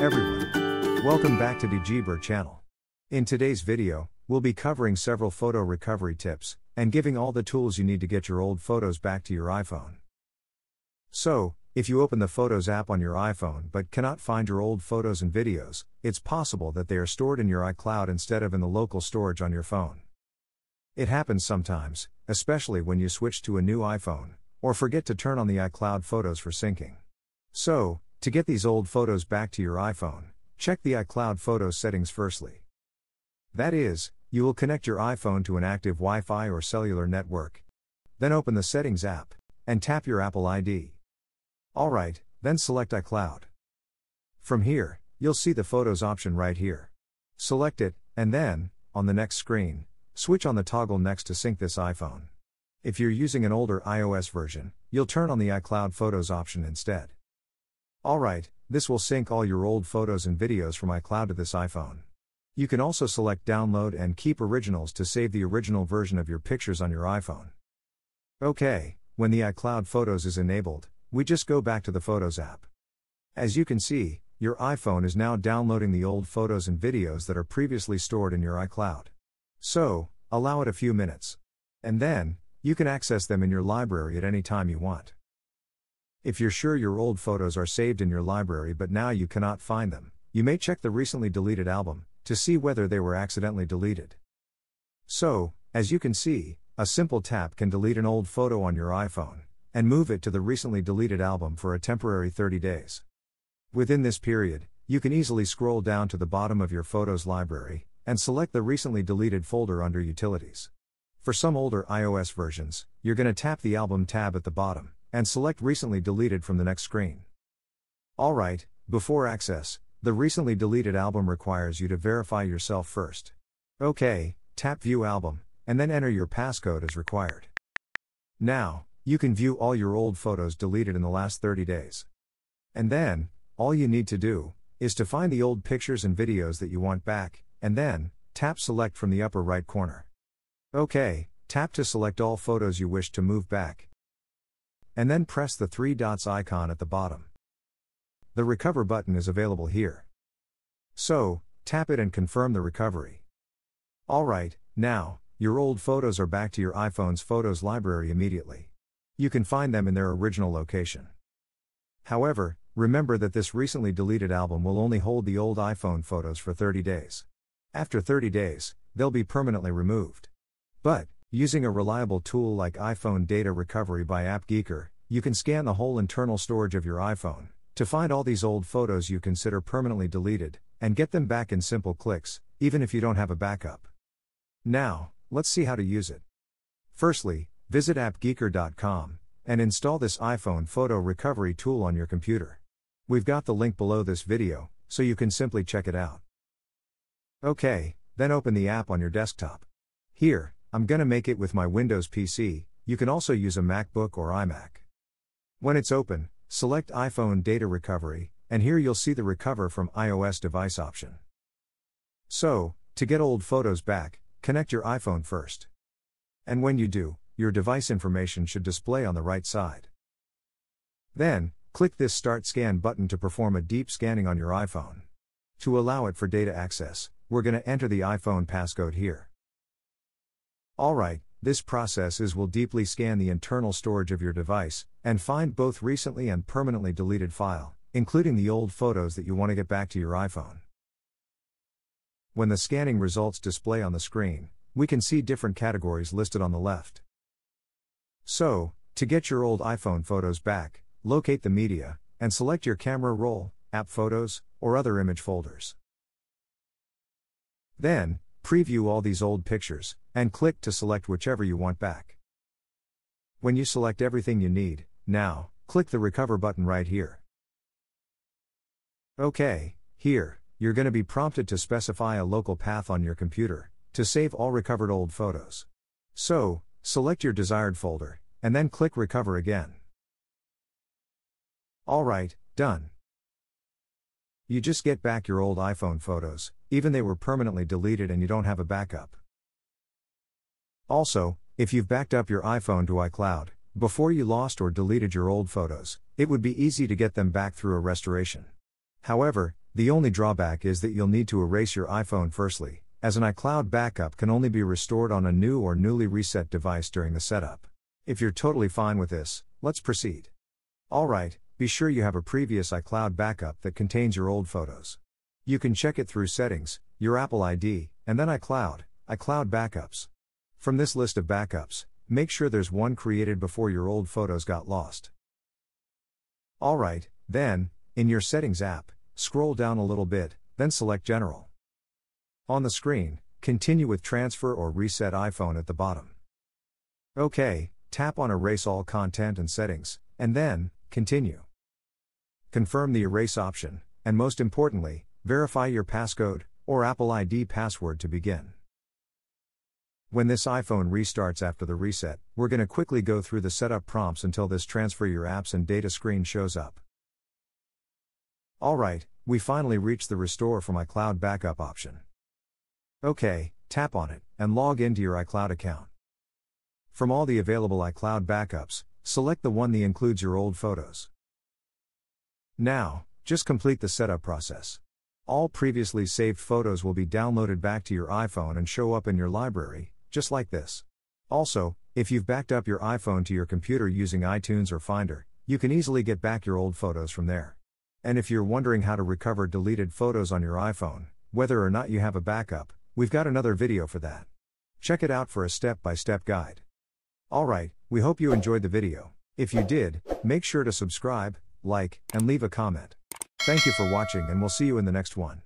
everyone. Welcome back to Digiber channel. In today's video, we'll be covering several photo recovery tips and giving all the tools you need to get your old photos back to your iPhone. So, if you open the Photos app on your iPhone but cannot find your old photos and videos, it's possible that they are stored in your iCloud instead of in the local storage on your phone. It happens sometimes, especially when you switch to a new iPhone, or forget to turn on the iCloud photos for syncing. So, to get these old photos back to your iPhone, check the iCloud Photos settings firstly. That is, you will connect your iPhone to an active Wi Fi or cellular network. Then open the Settings app and tap your Apple ID. Alright, then select iCloud. From here, you'll see the Photos option right here. Select it, and then, on the next screen, switch on the toggle next to sync this iPhone. If you're using an older iOS version, you'll turn on the iCloud Photos option instead. Alright, this will sync all your old photos and videos from iCloud to this iPhone. You can also select Download and Keep Originals to save the original version of your pictures on your iPhone. OK, when the iCloud Photos is enabled, we just go back to the Photos app. As you can see, your iPhone is now downloading the old photos and videos that are previously stored in your iCloud. So, allow it a few minutes. And then, you can access them in your library at any time you want. If you're sure your old photos are saved in your library but now you cannot find them, you may check the recently deleted album to see whether they were accidentally deleted. So, as you can see, a simple tap can delete an old photo on your iPhone and move it to the recently deleted album for a temporary 30 days. Within this period, you can easily scroll down to the bottom of your photos library and select the recently deleted folder under Utilities. For some older iOS versions, you're going to tap the Album tab at the bottom and select Recently Deleted from the next screen. Alright, before access, the recently deleted album requires you to verify yourself first. OK, tap View Album, and then enter your passcode as required. Now, you can view all your old photos deleted in the last 30 days. And then, all you need to do is to find the old pictures and videos that you want back, and then, tap Select from the upper right corner. OK, tap to select all photos you wish to move back, and then press the three dots icon at the bottom. The Recover button is available here. So, tap it and confirm the recovery. Alright, now, your old photos are back to your iPhone's Photos library immediately. You can find them in their original location. However, remember that this recently deleted album will only hold the old iPhone photos for 30 days. After 30 days, they'll be permanently removed. But, Using a reliable tool like iPhone Data Recovery by AppGeeker, you can scan the whole internal storage of your iPhone to find all these old photos you consider permanently deleted and get them back in simple clicks, even if you don't have a backup. Now, let's see how to use it. Firstly, visit appgeeker.com and install this iPhone photo recovery tool on your computer. We've got the link below this video, so you can simply check it out. OK, then open the app on your desktop. Here, I'm gonna make it with my Windows PC, you can also use a MacBook or iMac. When it's open, select iPhone Data Recovery, and here you'll see the Recover from iOS device option. So, to get old photos back, connect your iPhone first. And when you do, your device information should display on the right side. Then, click this Start Scan button to perform a deep scanning on your iPhone. To allow it for data access, we're going to enter the iPhone passcode here. Alright, this process is will deeply scan the internal storage of your device and find both recently and permanently deleted file, including the old photos that you want to get back to your iPhone. When the scanning results display on the screen, we can see different categories listed on the left. So, to get your old iPhone photos back, locate the media and select your camera roll, app photos, or other image folders. Then, Preview all these old pictures, and click to select whichever you want back. When you select everything you need, now, click the Recover button right here. OK, here, you're going to be prompted to specify a local path on your computer to save all recovered old photos. So, select your desired folder, and then click Recover again. Alright, done. You just get back your old iPhone photos, even they were permanently deleted and you don't have a backup. Also, if you've backed up your iPhone to iCloud, before you lost or deleted your old photos, it would be easy to get them back through a restoration. However, the only drawback is that you'll need to erase your iPhone firstly, as an iCloud backup can only be restored on a new or newly reset device during the setup. If you're totally fine with this, let's proceed. Alright, be sure you have a previous iCloud backup that contains your old photos. You can check it through Settings, your Apple ID, and then iCloud, iCloud Backups. From this list of backups, make sure there's one created before your old photos got lost. Alright, then, in your Settings app, scroll down a little bit, then select General. On the screen, continue with Transfer or Reset iPhone at the bottom. OK, tap on Erase All Content and Settings, and then, Continue. Confirm the Erase option, and most importantly, verify your passcode, or Apple ID password to begin. When this iPhone restarts after the reset, we're going to quickly go through the setup prompts until this transfer your apps and data screen shows up. Alright, we finally reached the restore from iCloud backup option. OK, tap on it, and log into your iCloud account. From all the available iCloud backups, select the one that includes your old photos. Now, just complete the setup process. All previously saved photos will be downloaded back to your iPhone and show up in your library, just like this. Also, if you've backed up your iPhone to your computer using iTunes or Finder, you can easily get back your old photos from there. And if you're wondering how to recover deleted photos on your iPhone, whether or not you have a backup, We've got another video for that. Check it out for a step by step guide. Alright, we hope you enjoyed the video. If you did, make sure to subscribe, like, and leave a comment. Thank you for watching, and we'll see you in the next one.